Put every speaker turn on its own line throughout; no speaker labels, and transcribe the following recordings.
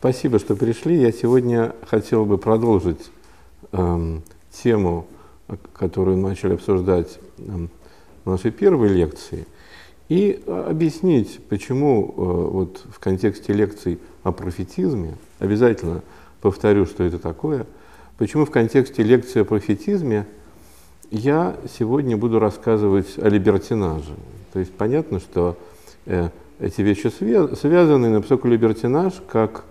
Спасибо, что пришли. Я сегодня хотел бы продолжить эм, тему, которую мы начали обсуждать эм, в нашей первой лекции, и объяснить, почему э, вот в контексте лекций о профетизме, обязательно повторю, что это такое, почему в контексте лекции о профетизме я сегодня буду рассказывать о либертинаже. То есть понятно, что э, эти вещи связаны, но поскольку либертинаж как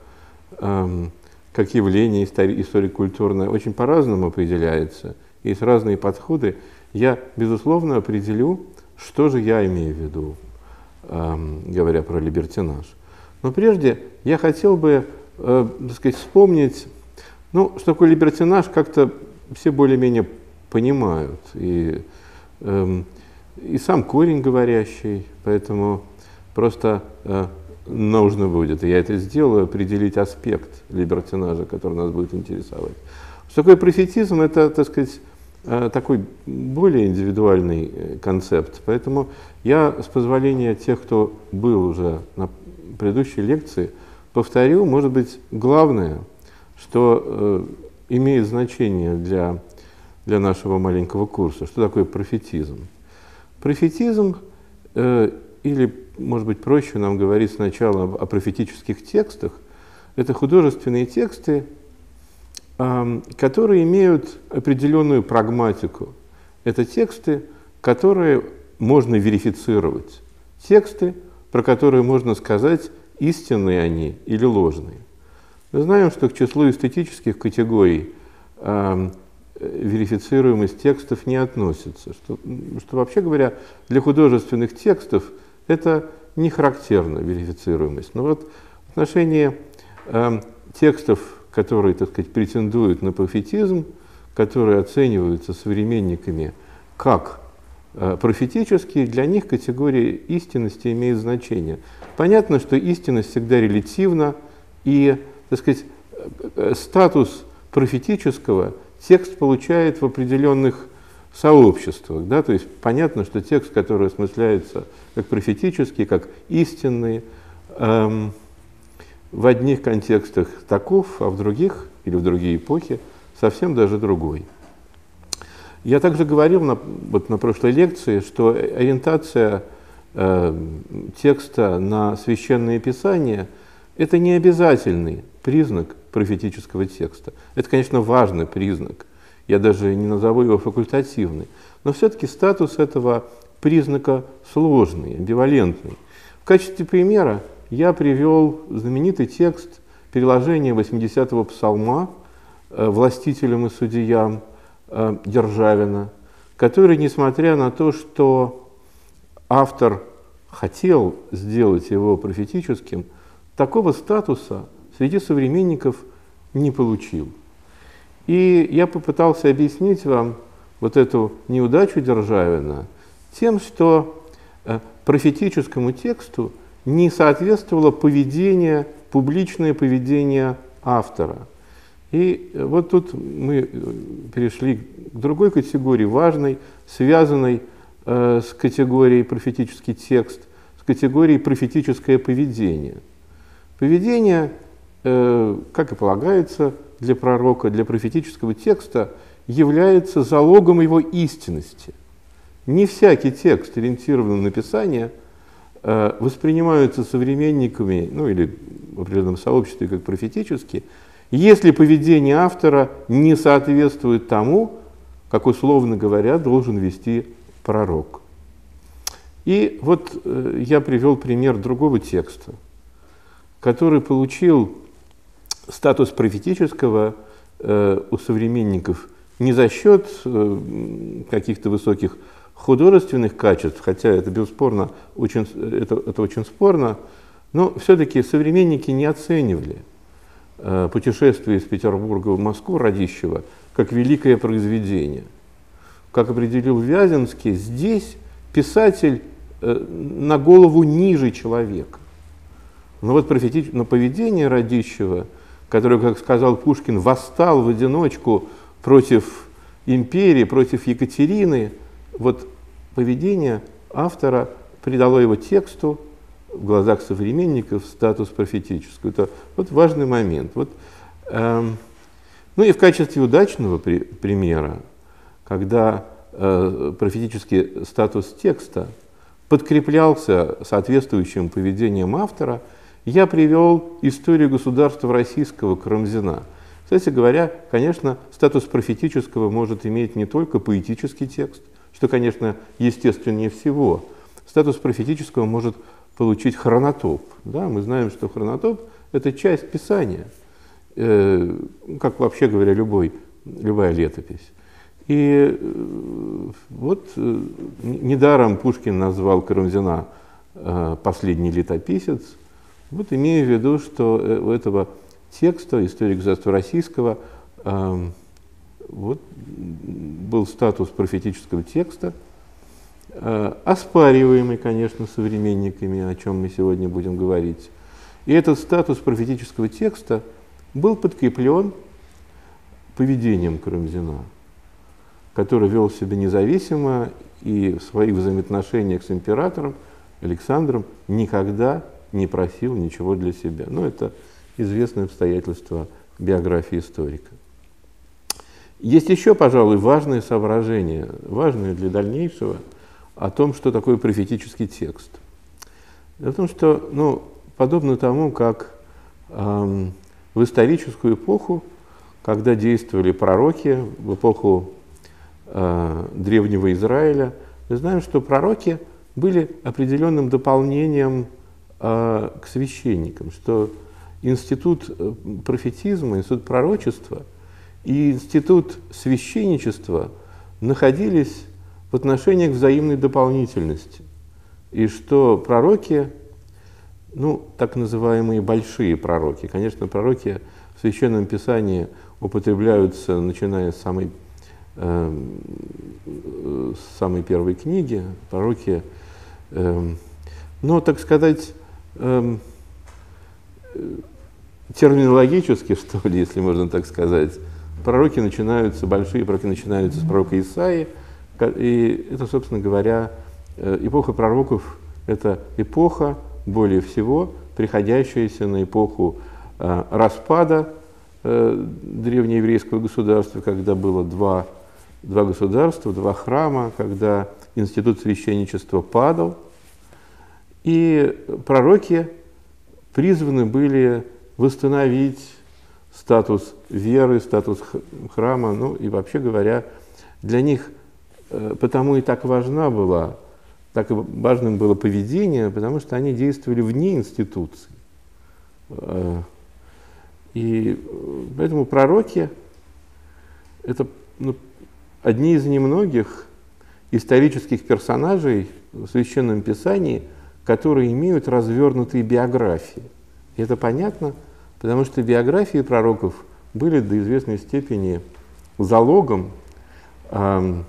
как явление историко-культурное очень по-разному определяется, есть разные подходы, я, безусловно, определю, что же я имею в виду, говоря про либертинаж. Но прежде я хотел бы, э, так сказать, вспомнить, ну, что такое либертинаж, как-то все более-менее понимают. И, эм, и сам корень говорящий, поэтому просто э, нужно будет, и я это сделаю, определить аспект либертинажа, который нас будет интересовать. Что такое профетизм? Это, так сказать, э, такой более индивидуальный э, концепт. Поэтому я, с позволения тех, кто был уже на предыдущей лекции, повторю, может быть, главное, что э, имеет значение для, для нашего маленького курса. Что такое профетизм? Профетизм э, или может быть, проще нам говорить сначала о профетических текстах. Это художественные тексты, которые имеют определенную прагматику. Это тексты, которые можно верифицировать. Тексты, про которые можно сказать, истинные они или ложные. Мы знаем, что к числу эстетических категорий э, верифицируемость текстов не относится. Что, что вообще говоря, для художественных текстов – это не характерна верифицируемость. Но вот в отношении э, текстов, которые, так сказать, претендуют на профетизм, которые оцениваются современниками как э, профетические, для них категория истинности имеет значение. Понятно, что истинность всегда релятивна, и, так сказать, э, статус профетического текст получает в определенных сообществах. Да? То есть понятно, что текст, который осмысляется как профетический, как истинный, эм, в одних контекстах таков, а в других или в другие эпохи совсем даже другой. Я также говорил на, вот на прошлой лекции, что ориентация э, текста на священное писание – это не обязательный признак профетического текста. Это, конечно, важный признак – я даже не назову его факультативный, но все-таки статус этого признака сложный, амбивалентный. В качестве примера я привел знаменитый текст переложения 80-го псалма э, властителям и судьям э, Державина, который, несмотря на то, что автор хотел сделать его профетическим, такого статуса среди современников не получил. И я попытался объяснить вам вот эту неудачу Державина тем, что э, профетическому тексту не соответствовало поведение, публичное поведение автора. И э, вот тут мы э, перешли к другой категории, важной, связанной с категорией профетический текст, с категорией профетическое поведение. Поведение, как и полагается, для пророка, для профетического текста является залогом его истинности. Не всякий текст, ориентированный на написание, э, воспринимаются современниками, ну или в определенном сообществе как профетический, если поведение автора не соответствует тому, как условно говоря, должен вести пророк. И вот э, я привел пример другого текста, который получил статус профетического э, у современников не за счет каких-то высоких художественных качеств, хотя это бесспорно очень, это, это очень спорно, но все-таки современники не оценивали э, путешествие из Петербурга в Москву Радищева как великое произведение. Как определил Вяземский, здесь писатель э, на голову ниже человека. Но вот профетич... но поведение Радищева – который, как сказал Пушкин, восстал в одиночку против империи, против Екатерины, вот поведение автора придало его тексту в глазах современников статус профетического. Это вот важный момент. Вот, эм, ну и в качестве удачного при, примера, когда э, профетический статус текста подкреплялся соответствующим поведением автора, я привел историю государства российского Карамзина. Кстати говоря, конечно, статус профетического может иметь не только поэтический текст, что, конечно, естественнее всего. Статус профетического может получить хронотоп. Да? Мы знаем, что хронотоп – это часть Писания, э, как вообще говоря, любой, любая летопись. И э, вот э, недаром Пушкин назвал Карамзина э, «последний летописец», вот имея в виду, что у этого текста истории государства российского эм, вот, был статус профетического текста, оспариваемый, конечно, современниками, о чем мы сегодня будем говорить. И этот статус профетического текста был подкреплен поведением Карамзина – который вел себя независимо и в своих взаимоотношениях с императором Александром никогда не просил ничего для себя. Но ну, это известное обстоятельство биографии историка. Есть еще, пожалуй, важное соображение, важное для дальнейшего, о том, что такое профетический текст. Дело в том, что, ну, подобно тому, как эм, в историческую эпоху, когда действовали пророки, в эпоху э, древнего Израиля, мы знаем, что пророки были определенным дополнением э, к священникам, что институт э, профетизма, институт пророчества и институт священничества находились в отношениях взаимной дополнительности. И что пророки, ну, так называемые большие пророки, конечно, пророки в Священном Писании употребляются, начиная с самой Эм, с самой первой книги, пророки, эм, но, так сказать, эм, терминологически, что ли, если можно так сказать, пророки начинаются, большие пророки начинаются с пророка Исаи, и это, собственно говоря, э, эпоха пророков – это эпоха, более всего, приходящаяся на эпоху э, распада э, древнееврейского государства, когда было два два государства, два храма, когда институт священничества падал, и пророки призваны были восстановить статус веры, статус храма, ну и вообще говоря, для них э, потому и так важна была, так и важным было поведение, потому что они действовали вне институции. Э, и поэтому пророки это ну, одни из немногих исторических персонажей в Священном Писании, которые имеют развернутые биографии. И это понятно, потому что биографии пророков были до известной степени залогом э,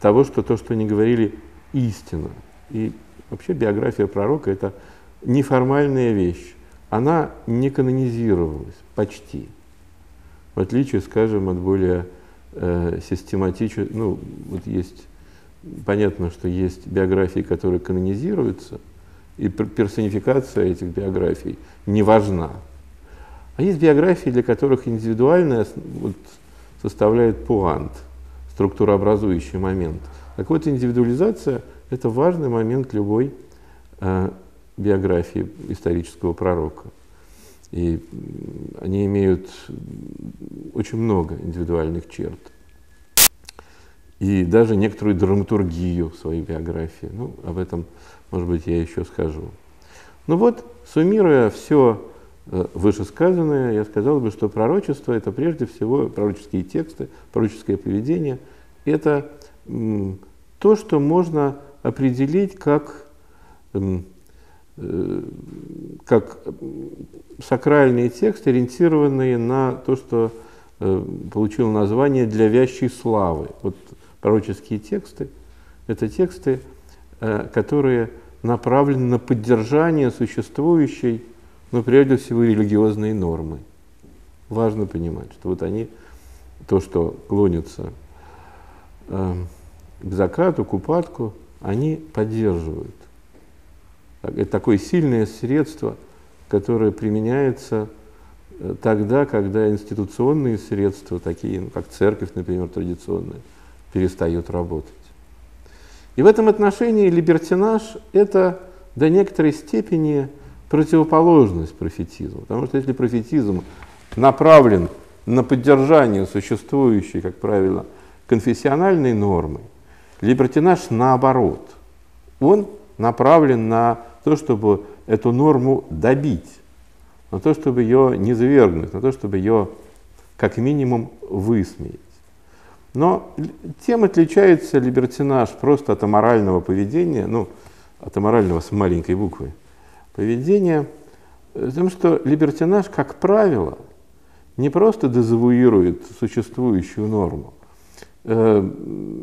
того, что то, что они говорили, истина. И вообще биография пророка – это неформальная вещь. Она не канонизировалась почти, в отличие, скажем, от более э, систематически, ну, вот есть, понятно, что есть биографии, которые канонизируются, и персонификация этих биографий не важна. А есть биографии, для которых индивидуальная вот, составляет пуант, структурообразующий момент. Так вот, индивидуализация – это важный момент любой э, биографии исторического пророка. И они имеют очень много индивидуальных черт. И даже некоторую драматургию своей биографии. Ну, об этом, может быть, я еще скажу. Ну вот, суммируя все вышесказанное, я сказал бы, что пророчество – это прежде всего пророческие тексты, пророческое поведение. Это то, что можно определить как Э, как сакральные тексты, ориентированные на то, что э, получил название «для вящей славы». Вот пророческие тексты – это тексты, э, которые направлены на поддержание существующей, но прежде всего религиозной нормы. Важно понимать, что вот они, то, что клонится к закату, к упадку, они поддерживают. Это такое сильное средство, которое применяется э, тогда, когда институционные средства, такие ну, как церковь, например, традиционная, перестают работать. И в этом отношении либертинаж – это до некоторой степени противоположность профетизму. Потому что если профетизм направлен на поддержание существующей, как правило, конфессиональной нормы, либертинаж наоборот. Он направлен на то, чтобы эту норму добить, на то, чтобы ее не завергнуть, на то, чтобы ее как минимум высмеять. Но тем отличается либертинаж просто от аморального поведения, ну, от аморального с маленькой буквы, поведения, тем, что либертинаж, как правило, не просто дезавуирует существующую норму. Э,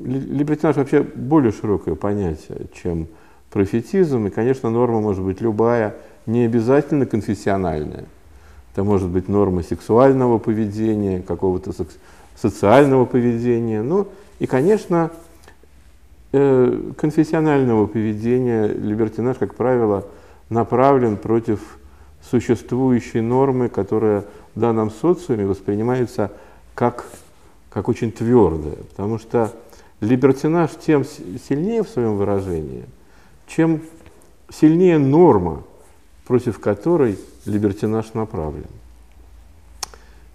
либертинаж вообще более широкое понятие, чем профетизм, и, конечно, норма может быть любая, не обязательно конфессиональная. Это может быть норма сексуального поведения, какого-то социального поведения, ну и, конечно, э, конфессионального поведения. Либертинаж, как правило, направлен против существующей нормы, которая в данном социуме воспринимается как, как очень твердая, потому что либертинаж тем сильнее в своем выражении – чем сильнее норма, против которой либертинаж направлен.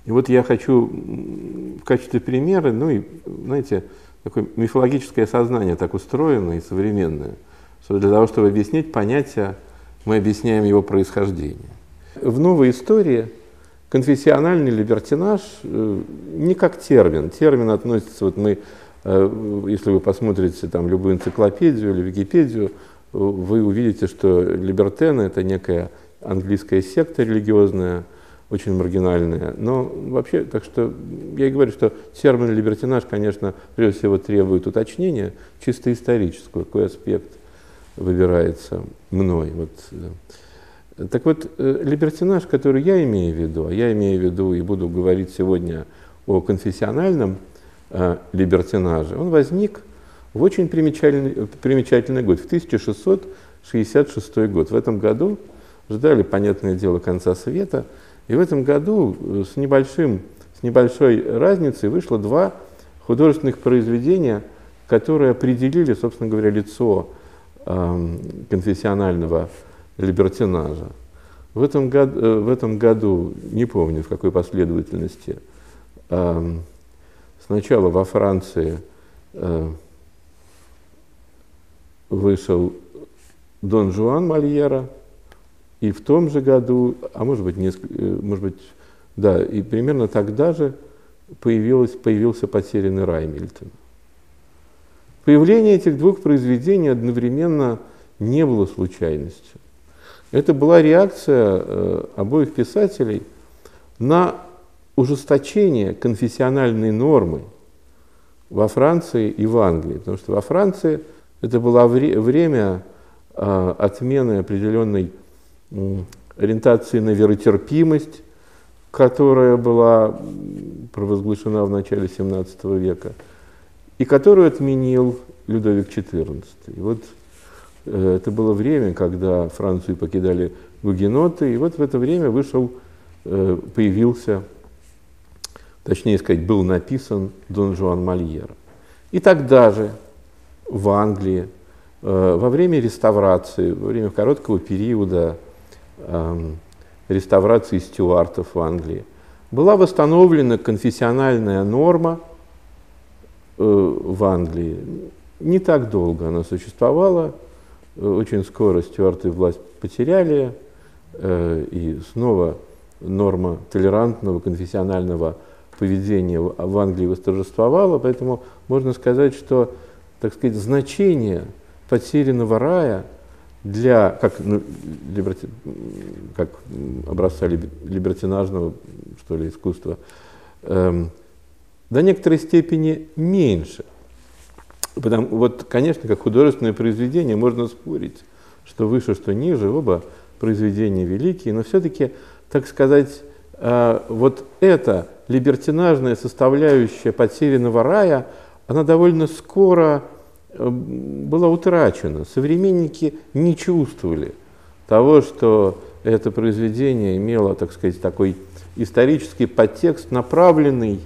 И вот я хочу в качестве примера, ну и, знаете, такое мифологическое сознание так устроено и современное, что для того, чтобы объяснить понятие, мы объясняем его происхождение. В новой истории конфессиональный либертинаж э, не как термин. Термин относится, вот мы, э, если вы посмотрите там любую энциклопедию или Википедию, вы увидите, что либертены – это некая английская секта религиозная, очень маргинальная. Но вообще, так что я и говорю, что термин либертинаж, конечно, прежде всего требует уточнения, чисто исторического, какой аспект выбирается мной. Вот. Э. Так вот, э, либертинаж, который я имею в виду, а я имею в виду и буду говорить сегодня о конфессиональном э, либертинаже, он возник в очень примечательный, примечательный год, в 1666 год. В этом году ждали, понятное дело, конца света, и в этом году э, с, небольшим, с небольшой разницей вышло два художественных произведения, которые определили, собственно говоря, лицо э, конфессионального либертинажа. В этом, году, э, в этом году, не помню в какой последовательности, э, сначала во Франции э, вышел Дон Жуан Мольера, и в том же году, а может быть, несколько, э, может быть, да, и примерно тогда же появился «Потерянный рай» Мильтона. Появление этих двух произведений одновременно не было случайностью. Это была реакция э, обоих писателей на ужесточение конфессиональной нормы во Франции и в Англии. Потому что во Франции – это было вре время э, отмены определенной ориентации на веротерпимость, которая была провозглашена в начале XVII века, и которую отменил Людовик XIV. И вот э, это было время, когда Францию покидали гугеноты, и вот в это время вышел, э, появился, точнее сказать, был написан Дон Жуан Мольера. И тогда же в Англии э, во время реставрации, во время короткого периода эм, реставрации стюартов в Англии, была восстановлена конфессиональная норма в Англии. Не так долго она существовала, э, очень скоро стюарты власть потеряли, и снова норма толерантного конфессионального поведения в Англии восторжествовала, поэтому можно сказать, что так сказать, значение потерянного рая для, как, ну, либерти, как образца либертинажного, что ли, искусства, эм, до некоторой степени меньше. Потому, вот, конечно, как художественное произведение можно спорить, что выше, что ниже, оба произведения великие, но все-таки, так сказать, э, вот эта либертинажная составляющая потерянного рая – она довольно скоро э, была утрачена. Современники не чувствовали того, что это произведение имело, так сказать, такой исторический подтекст, направленный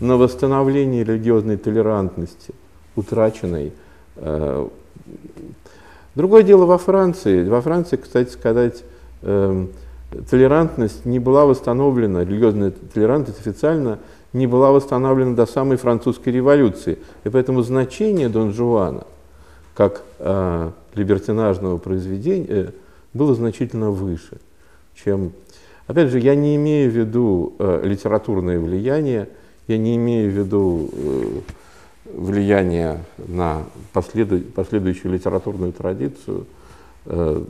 на восстановление религиозной толерантности, утраченной. Э, другое дело во Франции. Во Франции, кстати сказать, эм, толерантность не была восстановлена, религиозная толерантность официально не была восстановлена до самой французской революции. И поэтому значение Дон Жуана как э, либертинажного произведения э, было значительно выше, чем... Опять же, я не имею в виду э, литературное влияние, я не имею в виду э, влияние на последу, последующую литературную традицию. Э,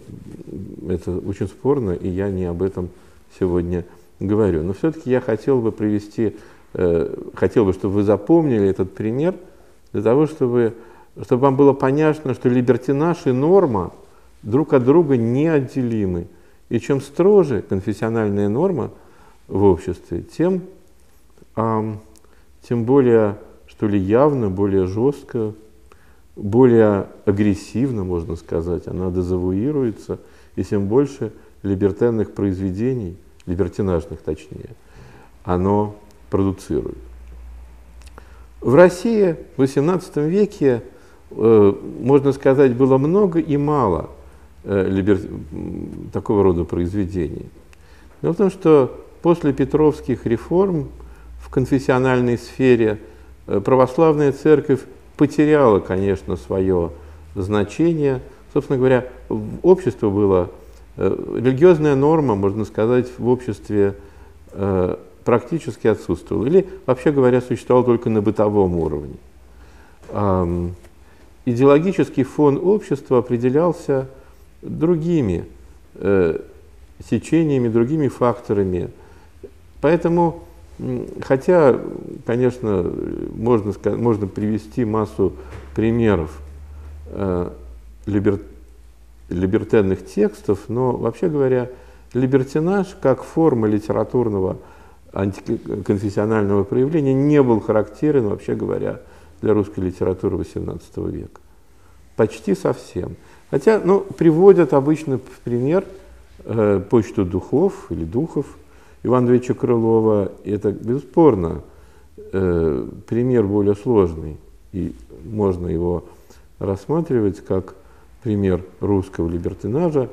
это очень спорно, и я не об этом сегодня говорю. Но все-таки я хотел бы привести, э, хотел бы, чтобы вы запомнили этот пример, для того, чтобы, чтобы вам было понятно, что либертинаж и норма друг от друга неотделимы. И чем строже конфессиональная норма в обществе, тем, эм, тем более, что ли, явно, более жестко, более агрессивно, можно сказать, она дезавуируется, и тем больше либертенных произведений, либертинажных точнее, оно продуцирует. В России в XVIII веке, э, можно сказать, было много и мало э, либер... такого рода произведений. Дело в том, что после Петровских реформ в конфессиональной сфере э, православная церковь потеряла, конечно, свое значение. Собственно говоря, общество было, э, религиозная норма, можно сказать, в обществе э, практически отсутствовала. Или, вообще говоря, существовала только на бытовом уровне. Идеологический фон общества определялся другими сечениями, другими факторами. Поэтому Хотя, конечно, можно, можно привести массу примеров э, либер, либертенных текстов, но, вообще говоря, либертинаж как форма литературного антиконфессионального проявления не был характерен, вообще говоря, для русской литературы XVIII века. Почти совсем. Хотя, ну, приводят обычно в пример э, почту духов или духов – Ивана Ильича Крылова, это бесспорно э, пример более сложный, и можно его рассматривать как пример русского либертинажа,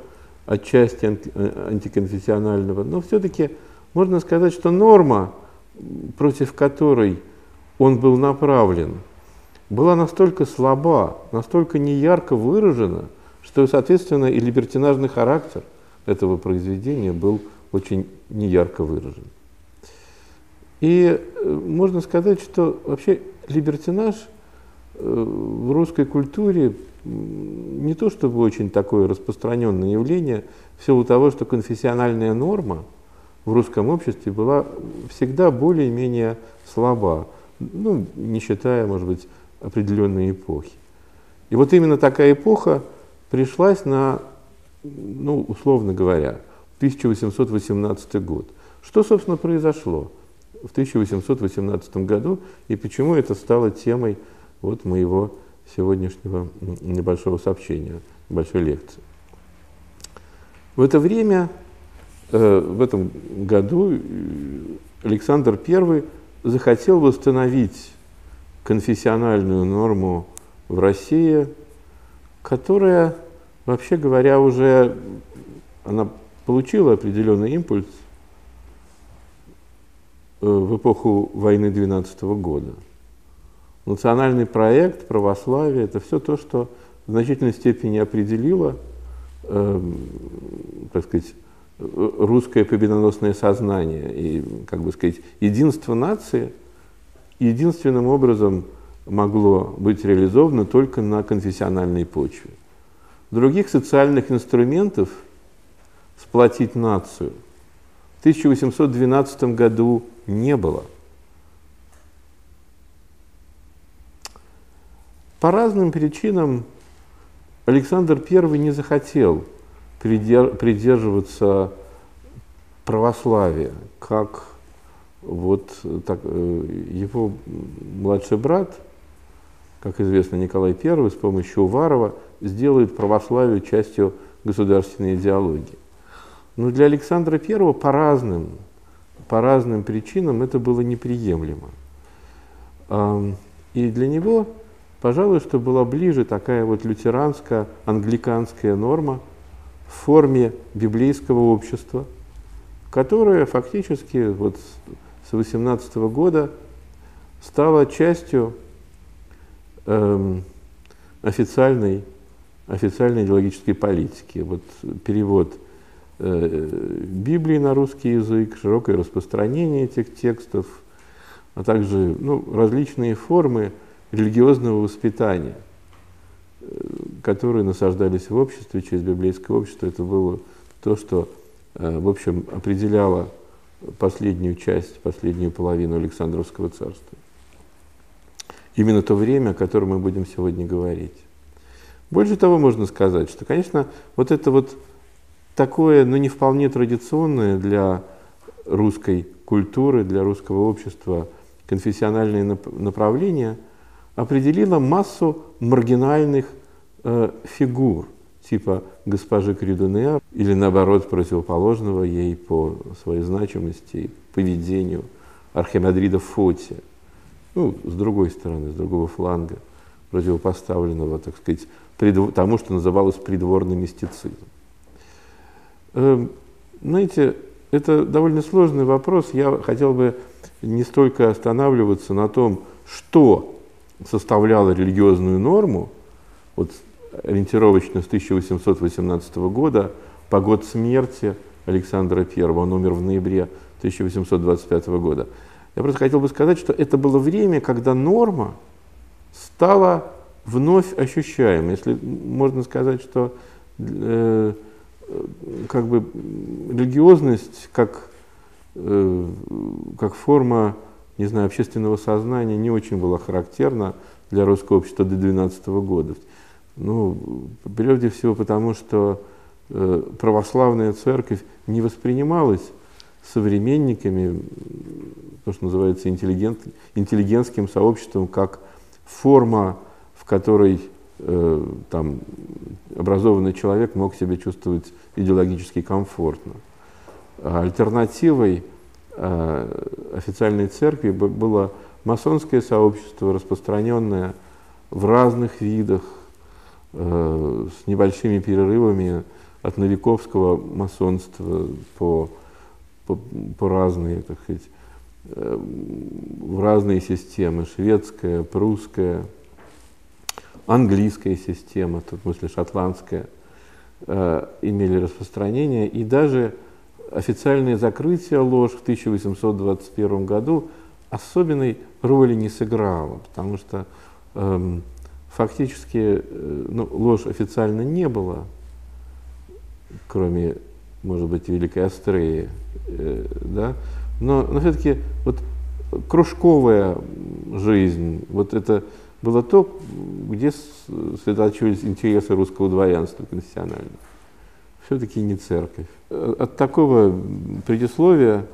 отчасти э, антиконфессионального, но все-таки можно сказать, что норма, против которой он был направлен, была настолько слаба, настолько неярко выражена, что, соответственно, и либертинажный характер этого произведения был очень неярко выражен. И э, можно сказать, что вообще либертинаж э, в русской культуре не то чтобы очень такое распространенное явление, в силу того, что конфессиональная норма в русском обществе была всегда более-менее слаба, ну, не считая, может быть, определенной эпохи. И вот именно такая эпоха пришлась на, ну, условно говоря, 1818 год. Что, собственно, произошло в 1818 году и почему это стало темой вот моего сегодняшнего небольшого сообщения, небольшой лекции. В это время, э, в этом году, э, Александр I захотел восстановить конфессиональную норму в России, которая, вообще говоря, уже она получила определенный импульс э, в эпоху войны 12 года. Национальный проект, православие – это все то, что в значительной степени определило, э, так сказать, русское победоносное сознание и, как бы сказать, единство нации единственным образом могло быть реализовано только на конфессиональной почве. Других социальных инструментов – сплотить нацию. В 1812 году не было. По разным причинам Александр I не захотел придерживаться православия, как вот так, э, его младший брат, как известно, Николай I с помощью Уварова сделает православие частью государственной идеологии. Но для Александра I по разным, по разным причинам это было неприемлемо. И для него, пожалуй, что была ближе такая вот лютеранская, англиканская норма в форме библейского общества, которое фактически вот с 18 года стало частью эм, официальной, официальной идеологической политики. Вот перевод Библии на русский язык, широкое распространение этих текстов, а также ну, различные формы религиозного воспитания, э, которые насаждались в обществе через библейское общество. Это было то, что, э, в общем, определяло последнюю часть, последнюю половину Александровского царства именно то время, о котором мы будем сегодня говорить. Больше того, можно сказать, что, конечно, вот это вот такое, ну, не вполне традиционное для русской культуры, для русского общества конфессиональное направление определило массу маргинальных э, фигур, типа госпожи Кридунер, или наоборот противоположного ей по своей значимости и поведению Архимандрида Фотия ну, с другой стороны, с другого фланга, противопоставленного, так сказать, тому, что называлось придворным мистицизмом. Эм, знаете, это довольно сложный вопрос. Я хотел бы не столько останавливаться на том, что составляло религиозную норму, вот ориентировочно с 1818 года по год смерти Александра I, он умер в ноябре 1825 года. Я просто хотел бы сказать, что это было время, когда норма стала вновь ощущаемой. Если можно сказать, что э, как бы религиозность как, э, как форма не знаю, общественного сознания не очень была характерна для русского общества до 12 года. Ну, прежде всего потому, что э, православная церковь не воспринималась современниками то, что называется интеллигент, интеллигентским сообществом, как форма, в которой э, там, образованный человек мог себя чувствовать идеологически комфортно. Альтернативой э, официальной церкви было масонское сообщество, распространенное в разных видах, э, с небольшими перерывами от новиковского масонства по, по, по разные, так сказать, в разные системы, шведская, прусская, английская система, тут в смысле шотландская, э, имели распространение, и даже официальное закрытие ложь в 1821 году особенной роли не сыграло, потому что эм, фактически э, ну, ложь официально не было, кроме, может быть, Великой Астреи, э, да, но, но все-таки вот кружковая жизнь, вот это было то, где сосредоточивались интересы русского дворянства конфессионального. Все-таки не церковь. От такого предисловия,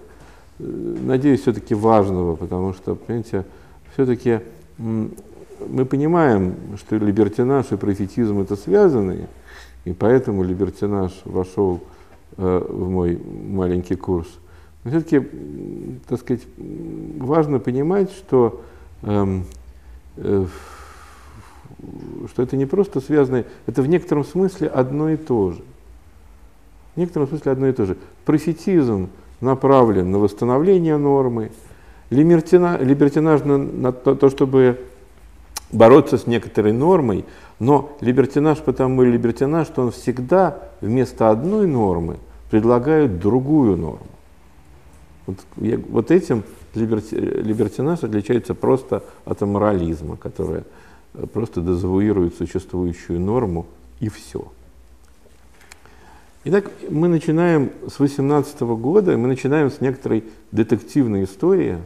э, надеюсь, все-таки важного, потому что, понимаете, все-таки мы понимаем, что либертинаж и профетизм это связаны, и поэтому либертинаж вошел э, в мой маленький курс – но все-таки, так сказать, важно понимать, что, эм, э, что это не просто связано, это в некотором смысле одно и то же. В некотором смысле одно и то же. Профетизм направлен на восстановление нормы, либертинаж на, на то, то, чтобы бороться с некоторой нормой, но либертинаж потому и либертинаж, что он всегда вместо одной нормы предлагает другую норму. Вот, я, вот этим либерти, либертинаж отличается просто от аморализма, которое э, просто дезавуирует существующую норму и все. Итак, мы начинаем с 18 года, мы начинаем с некоторой детективной истории,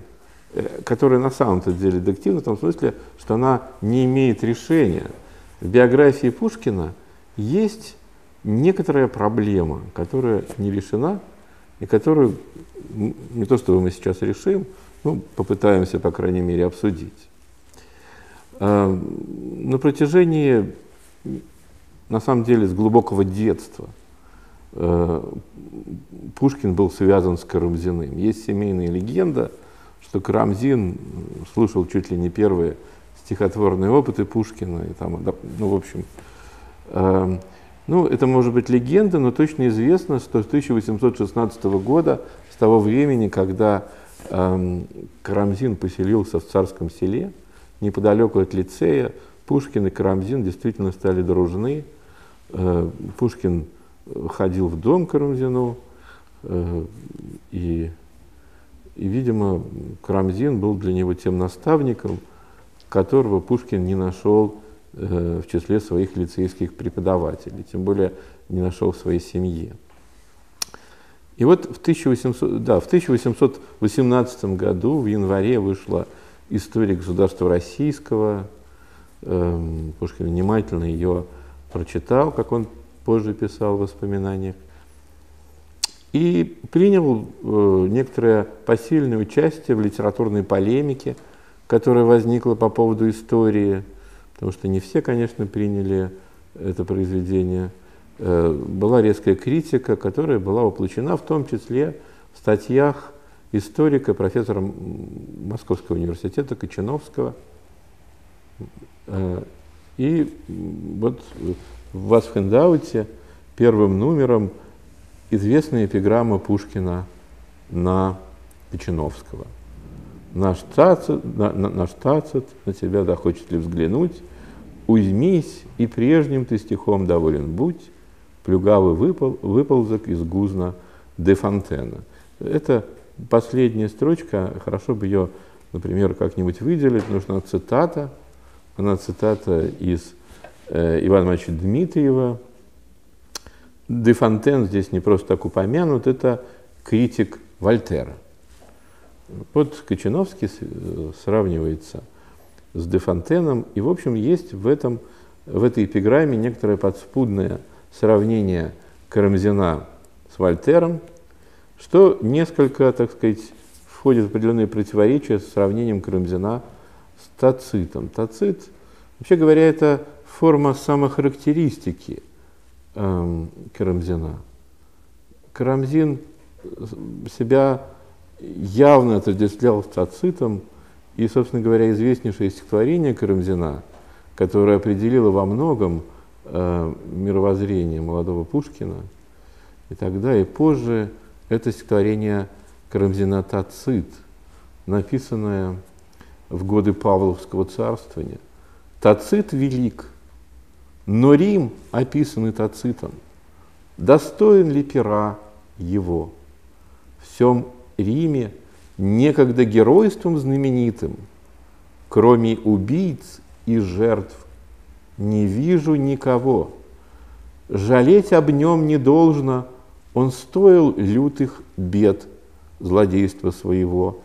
э, которая на самом-то деле детективна в том смысле, что она не имеет решения. В биографии Пушкина есть некоторая проблема, которая не решена, и которую не то, что мы сейчас решим, ну, попытаемся, по крайней мере, обсудить. А, на протяжении на самом деле с глубокого детства э, Пушкин был связан с Карамзиным. Есть семейная легенда, что Карамзин слушал чуть ли не первые стихотворные опыты Пушкина. И там, ну, в общем, э, ну, это может быть легенда, но точно известно, что с 1816 года, с того времени, когда э, Карамзин поселился в царском селе, неподалеку от лицея, Пушкин и Карамзин действительно стали дружны. Э, Пушкин ходил в дом Карамзину, э, и, и, видимо, Карамзин был для него тем наставником, которого Пушкин не нашел э, в числе своих лицейских преподавателей, тем более не нашел в своей семье. И вот в, 1800, да, в 1818 году, в январе, вышла история государства российского. Эм, Пушкин внимательно ее прочитал, как он позже писал в воспоминаниях. И принял э, некоторое посильное участие в литературной полемике, которая возникла по поводу истории, потому что не все, конечно, приняли это произведение. Э, была резкая критика, которая была воплощена в том числе в статьях историка, профессора Московского университета Кочановского. Э, и вот в Васфхендауте первым номером известная эпиграмма Пушкина на Кочановского. Наш тацит, на, на, наш тацит на тебя да хочет ли взглянуть, уймись, и прежним ты стихом доволен будь, плюгавый выпол, выползок из гузна де Фонтена. Это последняя строчка, хорошо бы ее, например, как-нибудь выделить, нужна цитата, она цитата из э, Ивана Ивановича Дмитриева. Де Фонтен здесь не просто так упомянут, это критик Вольтера. Вот Кочиновский э, сравнивается с Де Фонтеном, и, в общем, есть в, этом, в этой эпиграмме некоторое подспудное сравнение Карамзина с Вольтером, что несколько, так сказать, входит в определенные противоречия с сравнением Карамзина с Тацитом. Тацит, вообще говоря, это форма самохарактеристики эм, Карамзина. Карамзин себя явно отождествлял с Тацитом, и, собственно говоря, известнейшее стихотворение Карамзина, которое определило во многом э, мировоззрение молодого Пушкина, и тогда, и позже, это стихотворение Карамзина «Тацит», написанное в годы Павловского царствования. Тацит велик, но Рим, описанный Тацитом, достоин ли пера его? В всем Риме некогда геройством знаменитым, кроме убийц и жертв, не вижу никого. Жалеть об нем не должно, он стоил лютых бед злодейства своего,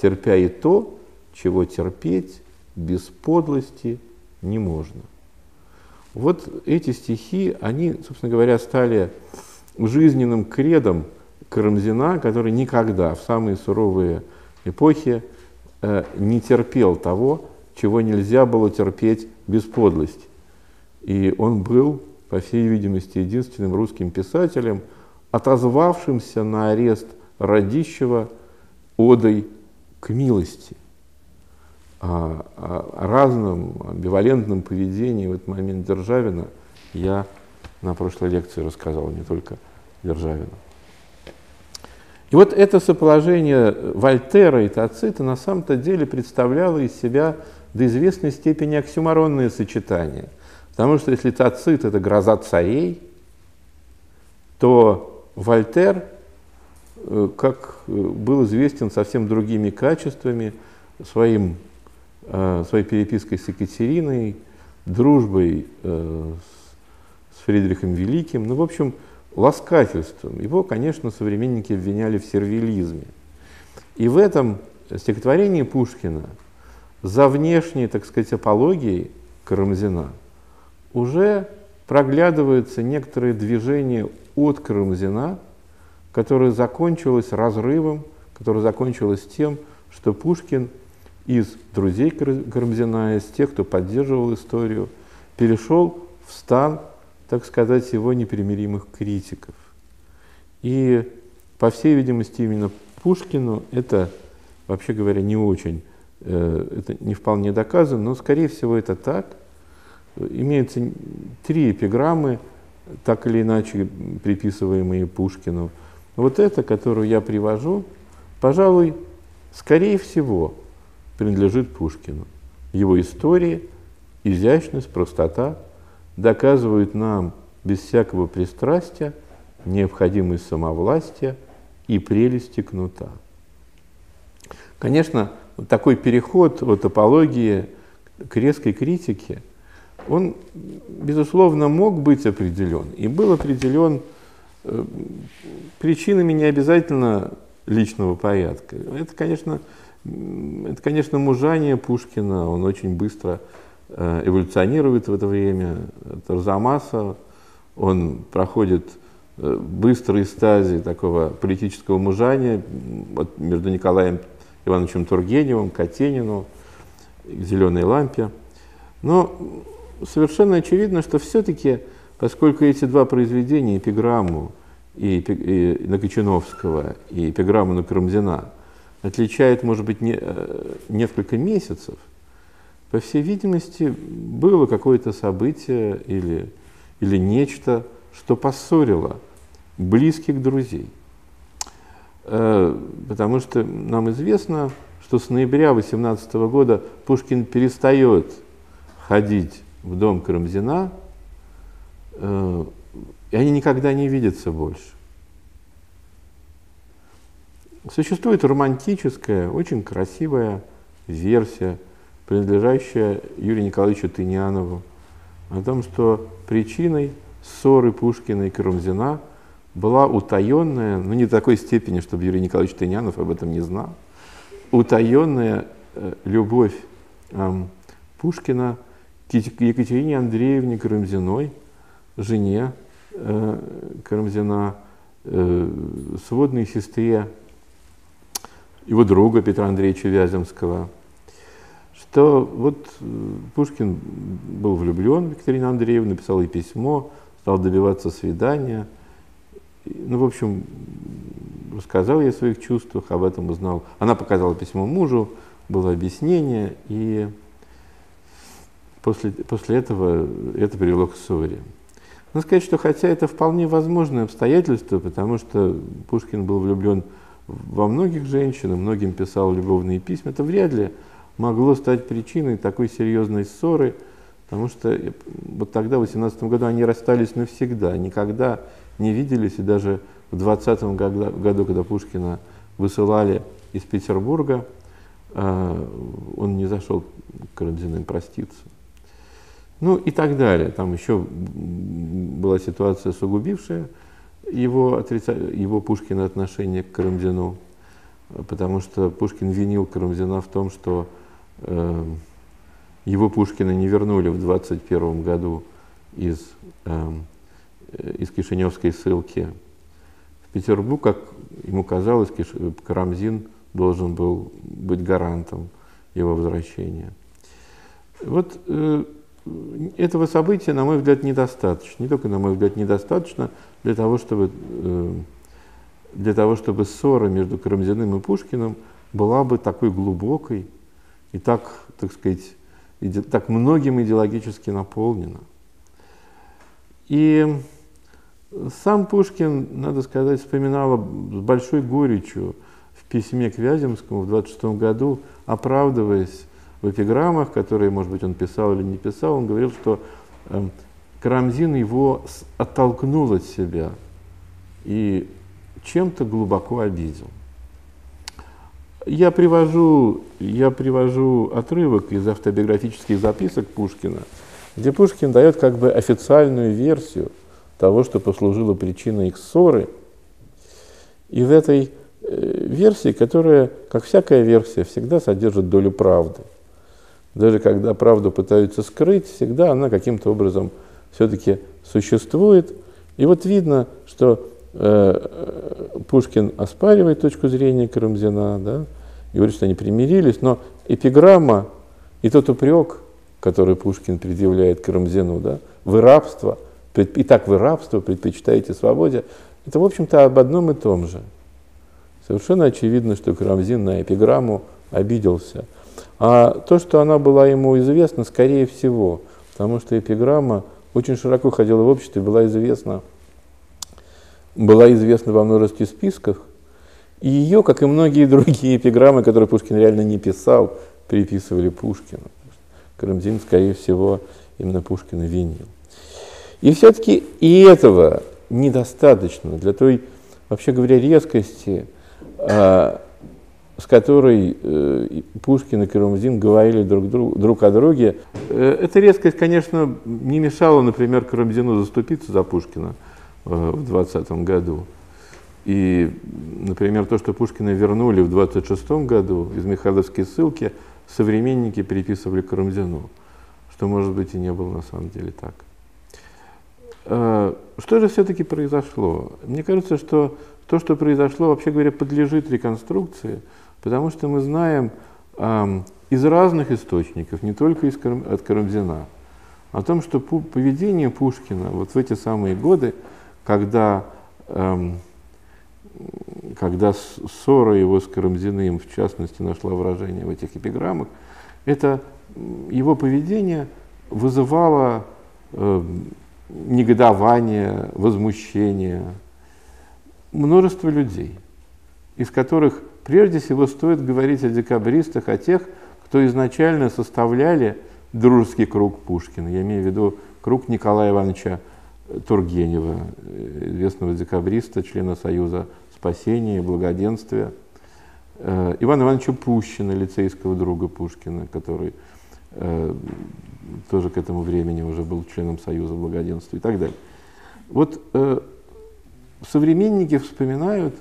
терпя и то, чего терпеть без подлости не можно. Вот эти стихи, они, собственно говоря, стали жизненным кредом Карамзина, который никогда в самые суровые эпохи э, не терпел того, чего нельзя было терпеть без подлости. И он был, по всей видимости, единственным русским писателем, отозвавшимся на арест Радищева одой к милости. О, о разном амбивалентном поведении в этот момент Державина я на прошлой лекции рассказал, не только Державина. И вот это соположение Вольтера и Тацита на самом-то деле представляло из себя до известной степени оксюморонное сочетание. Потому что если Тацит – это гроза царей, то Вольтер, э, как э, был известен совсем другими качествами, своим, э, своей перепиской с Екатериной, дружбой с Фридрихом Великим, ну, в общем, ласкательством. Его, конечно, современники обвиняли в сервилизме. И в этом стихотворении Пушкина за внешней, так сказать, апологией Карамзина уже проглядываются некоторые движения от Карамзина, которая закончилась разрывом, которая закончилась тем, что Пушкин из друзей Карамзина, из тех, кто поддерживал историю, перешел в стан так сказать, его непримиримых критиков. И, по всей видимости, именно Пушкину это, вообще говоря, не очень, э, это не вполне доказано, но, скорее всего, это так. Имеются три эпиграммы, так или иначе приписываемые Пушкину. Вот эта, которую я привожу, пожалуй, скорее всего, принадлежит Пушкину. Его истории, изящность, простота доказывают нам без всякого пристрастия необходимость самовластия и прелести кнута. Конечно, такой переход от апологии к резкой критике, он, безусловно, мог быть определен и был определен э, причинами не обязательно личного порядка. Это, конечно, это, конечно, мужание Пушкина, он очень быстро эволюционирует в это время. Это Арзамаса, он проходит э, быстрые стадии такого политического мужания вот, между Николаем Ивановичем Тургеневым, Катенину, «Зеленой лампе». Но совершенно очевидно, что все-таки, поскольку эти два произведения, эпиграмму и, и на Кочановского и эпиграмму на Карамзина – отличает, может быть, не, э, несколько месяцев, по всей видимости, было какое-то событие или, или нечто, что поссорило близких друзей. Э, потому что нам известно, что с ноября 18 года Пушкин перестает ходить в дом Карамзина, э, и они никогда не видятся больше. Существует романтическая, очень красивая версия, принадлежащая Юрию Николаевичу Тынянову, о том, что причиной ссоры Пушкина и Карамзина была утаенная, ну не такой степени, чтобы Юрий Николаевич Тынянов об этом не знал, утаенная э, любовь э, Пушкина к Екатерине Андреевне Карамзиной, жене э, Карамзина, э, сводной сестре его друга Петра Андреевича Вяземского, что вот э, Пушкин был влюблен в Екатерину Андреевну, написал ей письмо, стал добиваться свидания. Ну, в общем, рассказал ей о своих чувствах, об этом узнал. Она показала письмо мужу, было объяснение, и после, после этого это привело к ссоре. Надо сказать, что хотя это вполне возможное обстоятельство, потому что Пушкин был влюблен во многих женщин, многим писал любовные письма, это вряд ли могло стать причиной такой серьезной ссоры, потому что вот тогда, в 18 году, они расстались навсегда, никогда не виделись, и даже в 20 году, когда Пушкина высылали из Петербурга, а, он не зашел к Карамзиным проститься. Ну и так далее. Там еще была ситуация сугубившая его, отрица... его Пушкина отношение к Карамзину, потому что Пушкин винил Карамзина в том, что э, его Пушкина не вернули в 21 году из, э, из Кишиневской ссылки в Петербург, как ему казалось, Киш... Карамзин должен был быть гарантом его возвращения. Вот э, этого события, на мой взгляд, недостаточно. Не только, на мой взгляд, недостаточно для того, чтобы, э, для того, чтобы ссора между Карамзиным и Пушкиным была бы такой глубокой и так, так сказать, иде, так многим идеологически наполнена. И сам Пушкин, надо сказать, вспоминал с большой горечью в письме к Вяземскому в 26 году, оправдываясь в эпиграммах, которые, может быть, он писал или не писал, он говорил, что э, Карамзин его оттолкнул от себя и чем-то глубоко обидел. Я привожу, я привожу отрывок из автобиографических записок Пушкина, где Пушкин дает как бы официальную версию того, что послужило причиной их ссоры. И в этой э, версии, которая, как всякая версия, всегда содержит долю правды – даже когда правду пытаются скрыть, всегда она каким-то образом все-таки существует. И вот видно, что Пушкин оспаривает точку зрения Карамзина, да, и говорит, что они примирились, но эпиграмма и тот упрек, который Пушкин предъявляет Карамзину, да, вы рабство и так вы рабство предпочитаете свободе, это, в общем-то, об одном и том же. Совершенно очевидно, что Карамзин на эпиграмму обиделся. А то, что она была ему известна, скорее всего, потому что эпиграмма очень широко ходила в обществе, была известна, была известна во множестве списков, и ее, как и многие другие эпиграммы, которые Пушкин реально не писал, переписывали Пушкину. Карамзин, скорее всего, именно Пушкина винил. И все-таки и этого недостаточно для той, вообще говоря, резкости, а, с которой э, Пушкин и Карамзин говорили друг, друг, друг о друге. Э, эта резкость, конечно, не мешала, например, Карамзину заступиться за Пушкина в 20 году. И, например, то, что Пушкина вернули в 26 году из Михайловской ссылки, современники приписывали Карамзину, что, может быть, и не было на самом деле так. Что же все-таки произошло? Мне кажется, что то, что произошло, вообще говоря, подлежит реконструкции, потому что мы знаем э, из разных источников, не только из, от Карамзина, о том, что поведение Пушкина вот в эти самые годы, когда, э, когда ссора его с Карамзиным, в частности, нашла выражение в этих эпиграммах, это его поведение вызывало э, негодование, возмущение, множество людей, из которых прежде всего стоит говорить о декабристах, о тех, кто изначально составляли дружеский круг Пушкина. Я имею в виду круг Николая Ивановича Тургенева, известного декабриста, члена Союза спасения и благоденствия, э, Ивана Ивановича Пущина, лицейского друга Пушкина, который э, тоже к этому времени уже был членом Союза благоденствия и так далее. Вот э, современники вспоминают,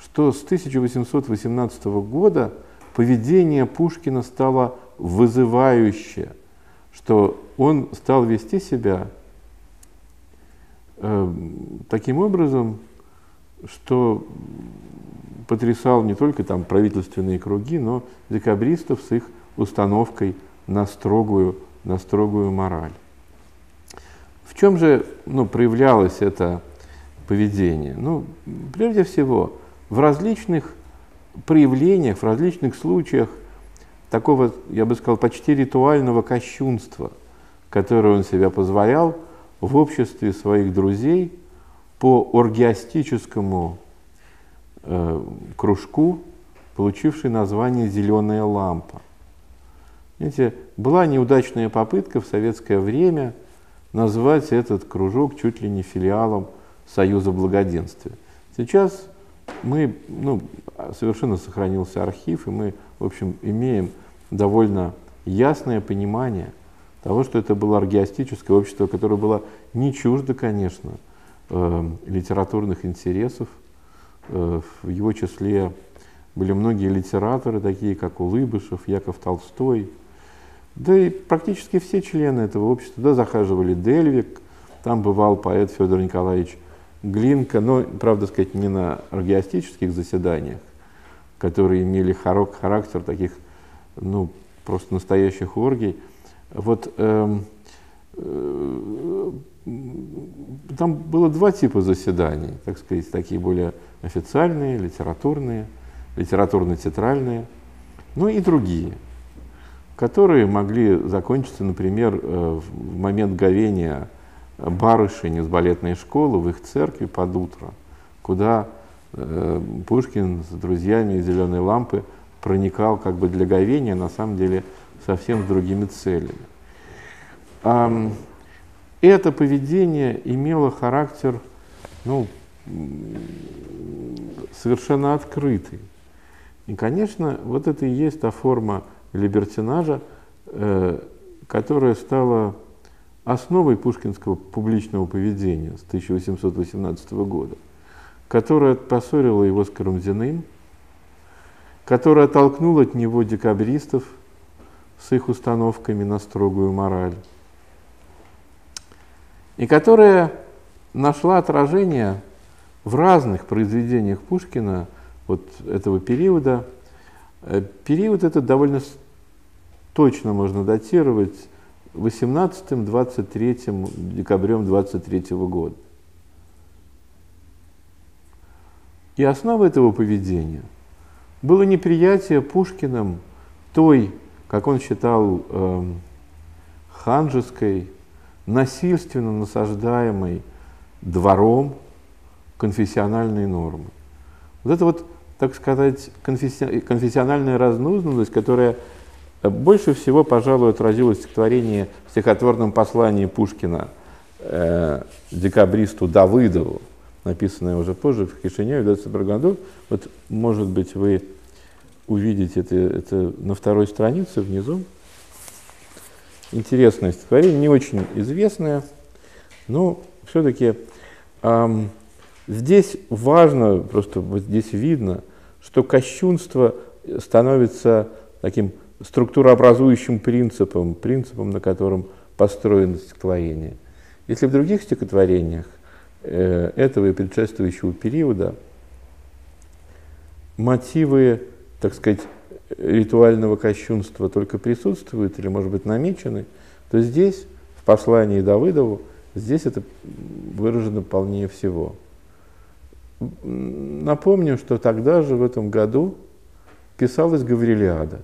что с 1818 года поведение Пушкина стало вызывающее, что он стал вести себя э, таким образом, что потрясал не только там правительственные круги, но декабристов с их установкой на строгую, на строгую мораль. В чем же ну, проявлялось это поведения? Ну, прежде всего, в различных проявлениях, в различных случаях такого, я бы сказал, почти ритуального кощунства, которое он себя позволял в обществе своих друзей по оргиастическому э, кружку, получивший название «Зеленая лампа». Знаете, была неудачная попытка в советское время назвать этот кружок чуть ли не филиалом Союза благоденствия. Сейчас мы, ну, совершенно сохранился архив, и мы, в общем, имеем довольно ясное понимание того, что это было аргиастическое общество, которое было не чуждо, конечно, э, литературных интересов. Э, в его числе были многие литераторы, такие как Улыбышев, Яков Толстой. Да и практически все члены этого общества. Да, захаживали Дельвик, там бывал поэт Федор Николаевич Глинка, но, правда сказать, не на аргиастических заседаниях, которые имели характер таких, ну, просто настоящих оргий. Вот э, э, там было два типа заседаний, так сказать, такие более официальные, литературные, литературно-театральные, ну и другие, которые могли закончиться, например, э, в момент говения барышень из балетной школы в их церкви под утро, куда э, Пушкин с друзьями из «Зеленой лампы» проникал как бы для говения, на самом деле совсем с другими целями. Это поведение имело характер ну, совершенно открытый. И, конечно, вот это и есть та форма либертинажа, э, которая стала основой пушкинского публичного поведения с 1818 года, которая поссорила его с Карамзиным, которая оттолкнула от него декабристов с их установками на строгую мораль, и которая нашла отражение в разных произведениях Пушкина вот этого периода. Э, период этот довольно точно можно датировать 18-23 декабрем 23 года. И основа этого поведения было неприятие Пушкиным той, как он считал, э, ханжеской, насильственно насаждаемой двором конфессиональной нормы. Вот это вот, так сказать, конфессиональная разнузданность, которая больше всего, пожалуй, отразилась в стихотворении, в стихотворном послании Пушкина э, декабристу Давыдову, написанное уже позже в Кишиневе в 21 году. Вот, может быть, вы увидите это, это на второй странице внизу. Интересное стихотворение, не очень известное, но все-таки эм, здесь важно, просто вот здесь видно, что кощунство становится таким структурообразующим принципом, принципом, на котором построено стихотворение. Если в других стихотворениях э, этого и предшествующего периода мотивы, так сказать, ритуального кощунства только присутствуют или, может быть, намечены, то здесь, в послании Давыдову, здесь это выражено полнее всего. Напомню, что тогда же, в этом году, писалась Гаврилиада.